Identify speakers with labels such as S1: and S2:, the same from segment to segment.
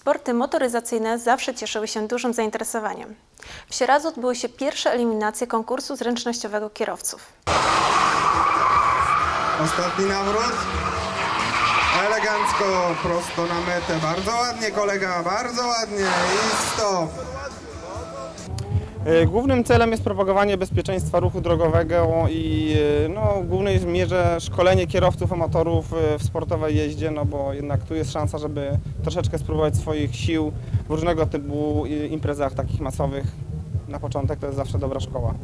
S1: Sporty motoryzacyjne zawsze cieszyły się dużym zainteresowaniem. W Sieradzu odbyły się pierwsze eliminacje konkursu zręcznościowego kierowców.
S2: Ostatni nawrót. Elegancko, prosto na metę. Bardzo ładnie kolega, bardzo ładnie. I stop.
S3: E, Głównym celem jest propagowanie bezpieczeństwa ruchu drogowego i e, no, w głównej mierze szkolenie kierowców amatorów e, w sportowej jeździe, no bo jednak tu jest szansa, żeby troszeczkę spróbować swoich sił w różnego typu imprezach takich masowych. Na początek to jest zawsze dobra szkoła.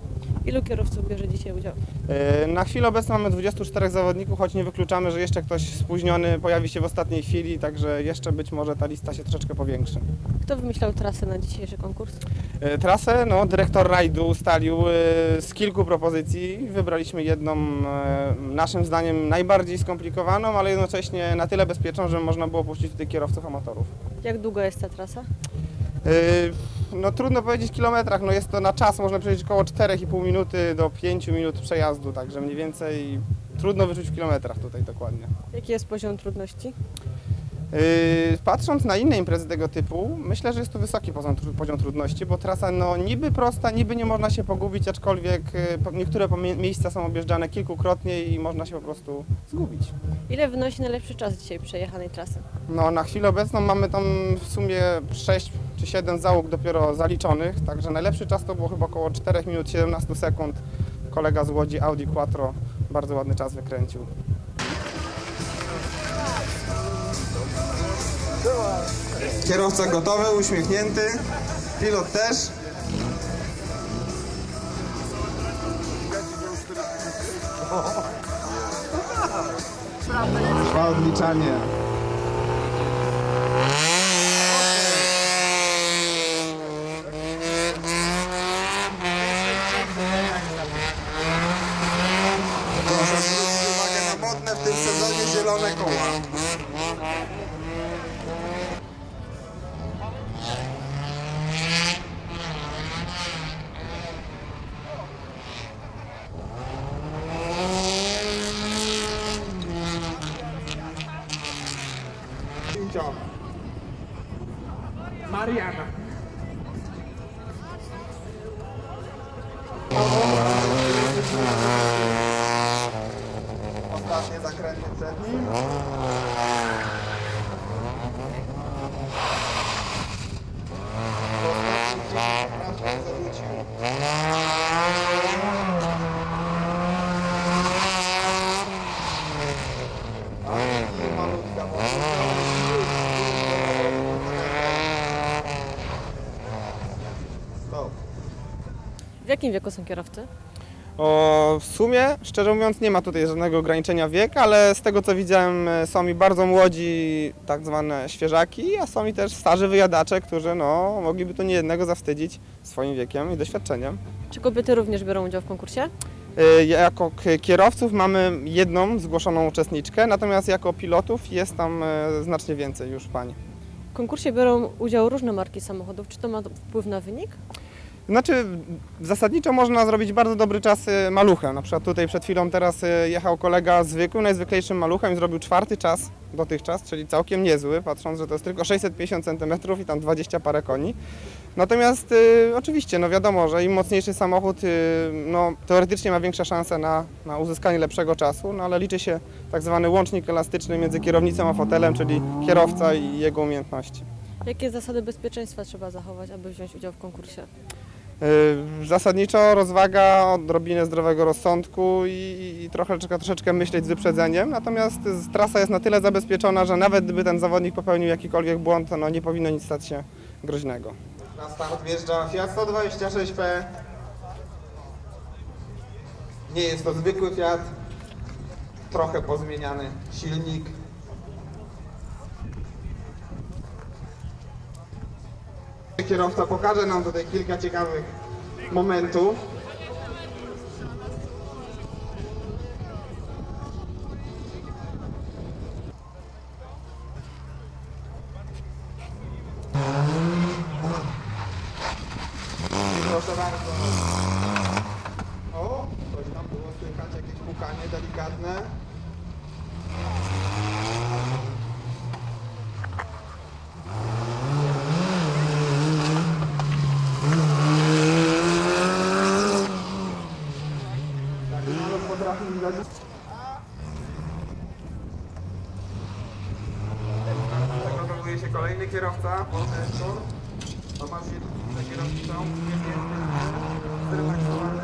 S4: Ilu kierowców bierze dzisiaj udział?
S3: E, Na chwilę obecną mamy 24 zawodników, choć nie wykluczamy, że jeszcze ktoś spóźniony pojawi się w ostatniej chwili, także jeszcze być może ta lista się troszeczkę powiększy.
S4: Kto wymyślał trasę na dzisiejszy konkurs?
S3: E, Trasę, no, dyrektor rajdu ustalił e, z kilku propozycji. Wybraliśmy jedną, naszym zdaniem, najbardziej skomplikowaną, ale jednocześnie na tyle bezpieczną, że można było puścić tutaj kierowców amatorów.
S4: Jak długa jest ta trasa?
S3: E, No trudno powiedzieć w kilometrach, no jest to na czas, można przejść około 4,5 minuty do 5 minut przejazdu, także mniej więcej trudno wyczuć w kilometrach tutaj dokładnie.
S4: Jaki jest poziom trudności?
S3: Yy, Patrząc na inne imprezy tego typu, myślę, że jest to wysoki poziom, poziom trudności, bo trasa no, niby prosta, niby nie można się pogubić, aczkolwiek yy, niektóre miejsca są objeżdżane kilkukrotnie i można się po prostu zgubić.
S4: Ile wynosi najlepszy czas dzisiaj przejechanej trasy?
S3: No, na chwilę obecną mamy tam w sumie 6 czy 7 załóg dopiero zaliczonych, także najlepszy czas to było chyba około 4 minut 17 sekund. Kolega z Łodzi Audi Quattro bardzo ładny czas wykręcił.
S2: Kierowca gotowy, uśmiechnięty. Pilot też. Trwa odliczanie. Mariana.
S4: Jakim wieku są kierowcy?
S3: O, w sumie, szczerze mówiąc, nie ma tutaj żadnego ograniczenia wiek, ale z tego co widziałem, e, są mi bardzo młodzi, tak zwane świeżaki, a są mi też starzy wyjadacze, którzy no, mogliby tu niejednego zawstydzić swoim wiekiem i doświadczeniem.
S4: Czy kobiety również biorą udział w konkursie?
S3: E, Jako kierowców mamy jedną zgłoszoną uczestniczkę, natomiast jako pilotów jest tam e, znacznie więcej już pań.
S4: W konkursie biorą udział różne marki samochodów. Czy to ma wpływ na wynik?
S3: Znaczy, zasadniczo można zrobić bardzo dobry czas y, maluchem. Na przykład tutaj przed chwilą teraz y, jechał kolega zwykłym, najzwyklejszym maluchem i zrobił czwarty czas dotychczas, czyli całkiem niezły, patrząc, że to jest tylko 650 cm i tam 20 parę koni. Natomiast y, oczywiście, no wiadomo, że im mocniejszy samochód, y, no, teoretycznie ma większe szanse na, na uzyskanie lepszego czasu, no ale liczy się tak zwany łącznik elastyczny między kierownicą a fotelem, czyli kierowca i jego umiejętności.
S4: Jakie zasady bezpieczeństwa trzeba zachować, aby wziąć udział w konkursie?
S3: Y, Zasadniczo rozwaga, odrobinę zdrowego rozsądku i, i trochę troszeczkę myśleć z wyprzedzeniem. Natomiast trasa jest na tyle zabezpieczona, że nawet gdyby ten zawodnik popełnił jakikolwiek błąd, no, nie powinno nic stać się groźnego.
S2: Na start wjeżdża Fiat 126P. Nie jest to zwykły Fiat. Trochę pozmieniany silnik. Kierowca pokaże nam tutaj kilka ciekawych momentów. Proszę bardzo. O, coś tam było słychać, jakieś pukanie delikatne. ale potrafi dać... Zakontroluje się kolejny kierowca, Polsestor. Tomasz jest za kierowcą, zrelaksowany.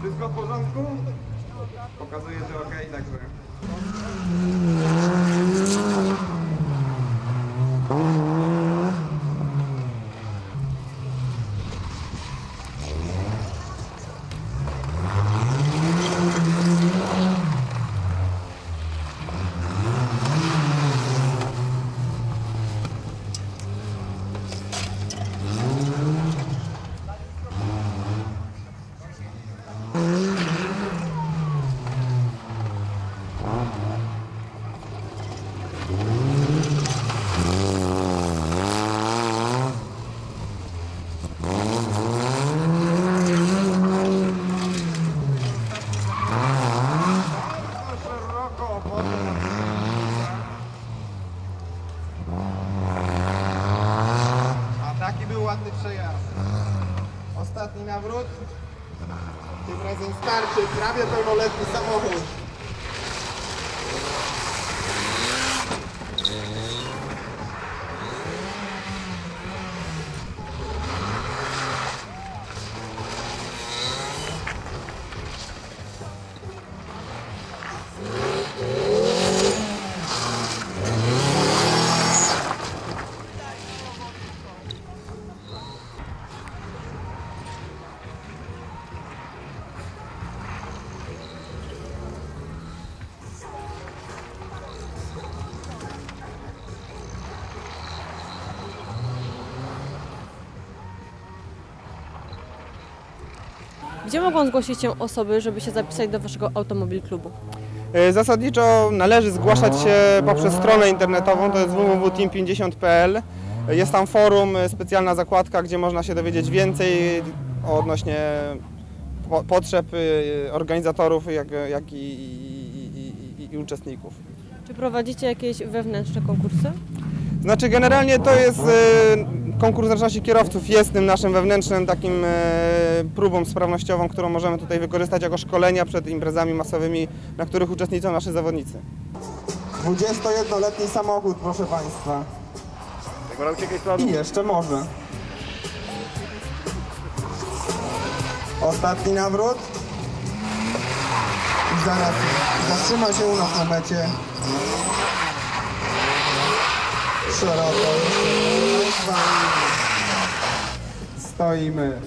S2: Wszystko w porządku? Pokazuje, że ok, także... Nawrót. Tym razem starczy, prawie pełnoletni samochód.
S4: Gdzie mogą zgłosić się osoby, żeby się zapisać do Waszego automobil klubu?
S3: E, Zasadniczo należy zgłaszać się poprzez stronę internetową, to jest www.team50.pl. Jest tam forum, e, specjalna zakładka, gdzie można się dowiedzieć więcej odnośnie po- potrzeb e, organizatorów, jak, jak i, i, i, i, uczestników.
S4: Czy prowadzicie jakieś wewnętrzne konkursy?
S3: Znaczy generalnie to jest konkurs zręczności kierowców, jest tym naszym wewnętrznym takim e, próbą sprawnościową, którą możemy tutaj wykorzystać jako szkolenia przed imprezami masowymi, na których uczestniczą nasi zawodnicy. 21-letni samochód, proszę Państwa. I jeszcze może. Ostatni nawrót. I zaraz zatrzyma się u nas na mecie. Szeroko jeszcze. Stoimy.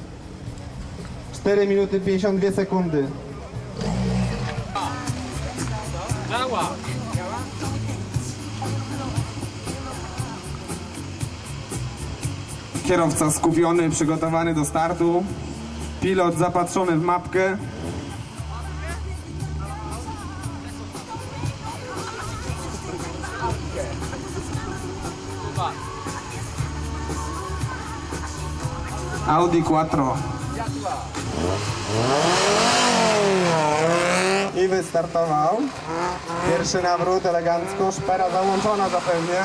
S3: 4 minuty 52 sekundy. Kierowca skupiony, przygotowany do startu. Pilot zapatrzony w mapkę. Audi Quattro. I wystartował. Pierwszy nawrót elegancko, szpera załączona zapewnie.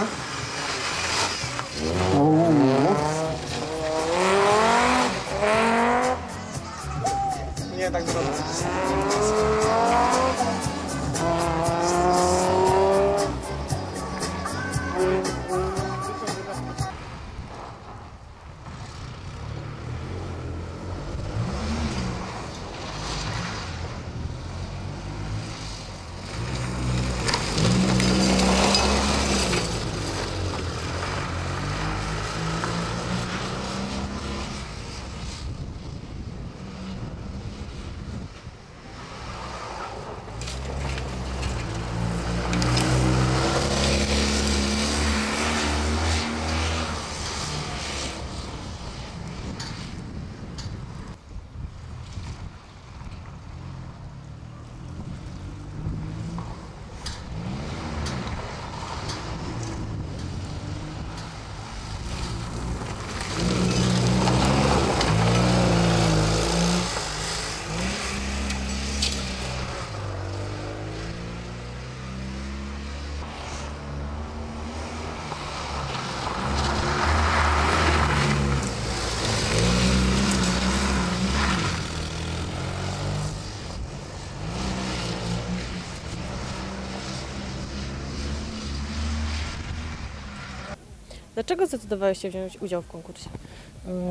S4: Dlaczego zdecydowałeś się wziąć udział w konkursie?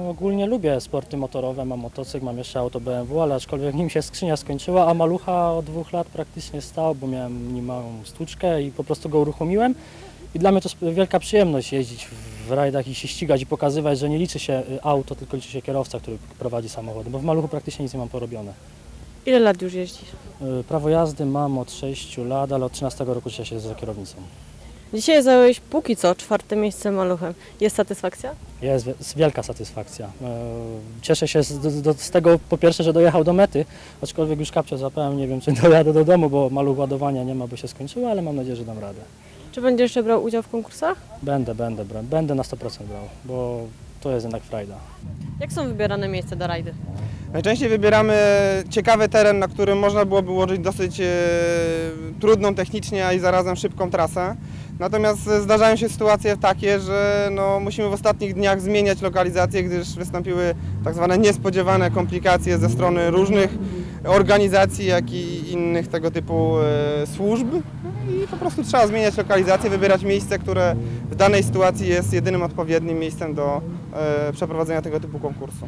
S5: Y, Ogólnie lubię sporty motorowe, mam motocykl, mam jeszcze auto BMW, ale aczkolwiek nim się skrzynia skończyła, a malucha od dwóch lat praktycznie stał, bo miałem nim małą stłuczkę i po prostu go uruchomiłem. I dla mnie to wielka przyjemność jeździć w rajdach i się ścigać i pokazywać, że nie liczy się y, auto, tylko liczy się kierowca, który prowadzi samochód, bo w maluchu praktycznie nic nie mam porobione.
S4: Ile lat już jeździsz?
S5: Y, Prawo jazdy mam od 6 lat, ale od 13 roku się siedzę za kierownicą.
S4: Dzisiaj zająłeś póki co czwarte miejsce maluchem. Jest satysfakcja?
S5: Jest wi- jest wielka satysfakcja. E, Cieszę się z, do, z tego po pierwsze, że dojechał do mety, aczkolwiek już kapcia złapałem, nie wiem czy dojadę do domu, bo maluch ładowania nie ma, by się skończyło, ale mam nadzieję, że dam radę.
S4: Czy będziesz jeszcze brał udział w konkursach?
S5: Będę, będę, będę na 100% brał, bo to jest jednak frajda.
S4: Jak są wybierane miejsca do rajdy?
S3: Najczęściej wybieramy ciekawy teren, na którym można byłoby ułożyć dosyć e, trudną technicznie, a i zarazem szybką trasę. Natomiast zdarzają się sytuacje takie, że no, musimy w ostatnich dniach zmieniać lokalizację, gdyż wystąpiły tak zwane niespodziewane komplikacje ze strony różnych organizacji, jak i innych tego typu e, służb. I po prostu trzeba zmieniać lokalizację, wybierać miejsce, które w danej sytuacji jest jedynym odpowiednim miejscem do przeprowadzenia tego typu konkursu.